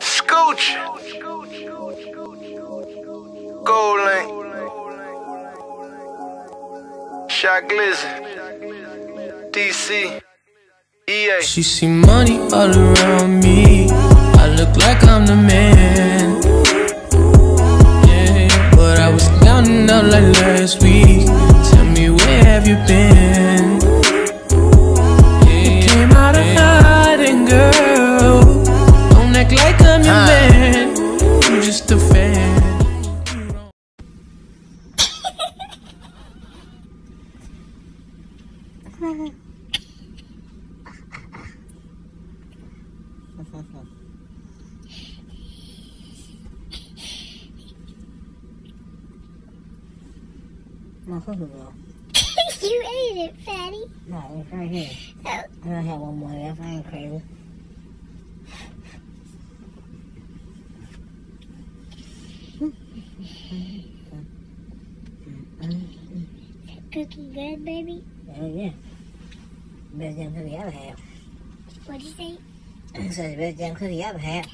Scooch. Gold link. Shy Glizzy. DC. EA. She see money all around me. I look like I'm the man. You just a fan. No, cookie girl. you ate it, fatty. No, it's right here. Oh, I don't have one more left. I ain't crazy. Cookie good, baby? Oh, yeah. Best damn cookie I ever had. What'd you say? I said, best damn cookie I ever had.